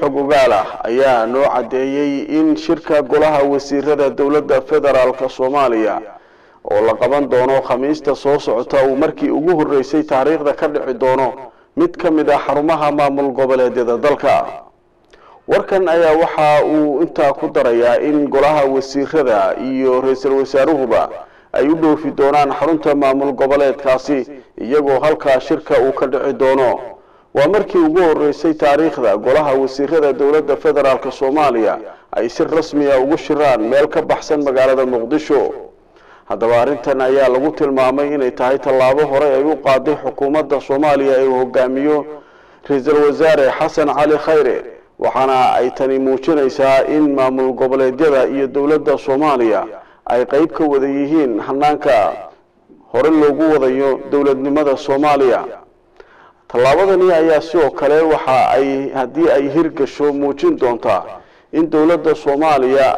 xogogaal ah. Ayaa noo caddeeyey in shirka golaha wasiirada dowladda federaalk soomaaliya oo la qaban doono khamiista soo socota uu markii ugu horreysay taariikhda ka dhici doono mid ka mid ah xarumaha maamul goboleedyada dalka. Warkan ayaa waxa uu intaa ku darayaa in golaha wasiirada iyo ra'iisul wasaaruhuba ay u dhoofi doonaan xarunta maamul goboleedkaasi iyagoo halkaa shirka uu ka dhici doono waa markii ugu horreysay taariikhda golaha wasiirada dowladda federaalk soomaaliya ay si rasmiya ugu shiraan meel ka baxsan magaalada muqdisho. Haddaba arrintan ayaa lagu tilmaamay inay tahay tallaabo hore ay u qaaday xukuumadda soomaaliya ee uu hogaamiyo ra'iisul wasaare xasan cali khayre waxaana ay tani muujinaysaa in maamul goboleedyada iyo dowladda soomaaliya ay qeyb ka wada yihiin hanaanka hore loogu wadayo dowladnimada soomaaliya tallaabadani ayaa sidoo kale waxa ay haddii ay hirgasho muujin doontaa in dowladda soomaaliya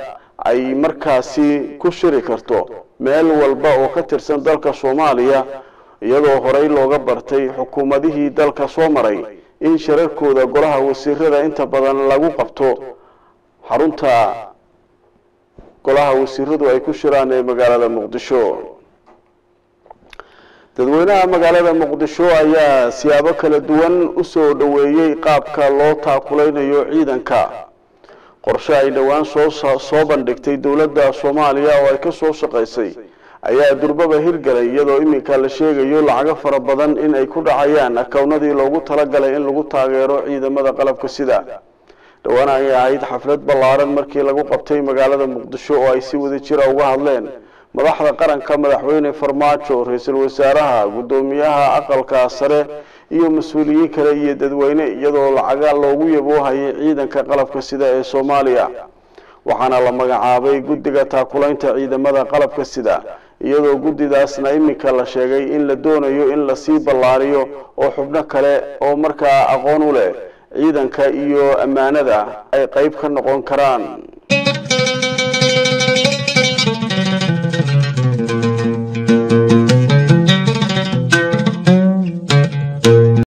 ay markaasi ku shiri karto meel walba oo ka tirsan dalka soomaaliya iyadoo horey looga bartay xukuumadihii dalka soo maray in shirarkooda golaha wasiirada inta badan lagu qabto. Xarunta golaha wasiiradu ay ku shiraan ee magaalada muqdisho dadweynaha magaalada muqdisho ayaa siyaabo kala duwan u soo dhoweeyey qaabka loo taakuleynayo ciidanka. Qorshe ay dhowaan soo bandhigtay dowladda soomaaliya oo ay ka soo shaqaysay ayaa durbaba hirgalay iyadoo iminka la sheegayo lacago fara badan in ay ku dhacayaan akownadii loogu talagalay in lagu taageero ciidamada qalabka sida. Dhowaan ayay ahayd xaflad ballaaran markii lagu qabtay magaalada muqdisho oo ay si wada jira uga hadleen madaxda qaranka madaxweyne farmaajo ra'iisul wasaaraha guddoomiyaha aqalka sare iyo mas'uuliyiin kale iyo dadweyne iyadoo lacaga loogu yaboohayay ciidanka qalabka sida ee soomaaliya. Waxaana la magacaabay guddiga taakulaynta ciidamada qalabka sida iyadoo guddidaasna iminka la sheegay in la doonayo in la sii ballaariyo oo xubno kale oo markaa aqoon u leh ciidanka iyo ammaanada ay qeyb ka noqon karaan